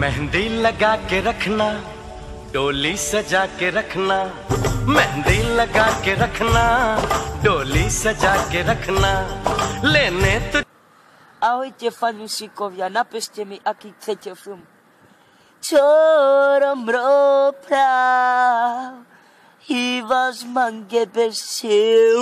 मेहंदी लगा के रखना डोली सजा के रखना मेहंदी llega que रखना डोली सजा के रखना लेने तो Ahoj tie fanúšikovia, napíšte mi, aký chcete film. Čorom práv, i vás mange bez síl.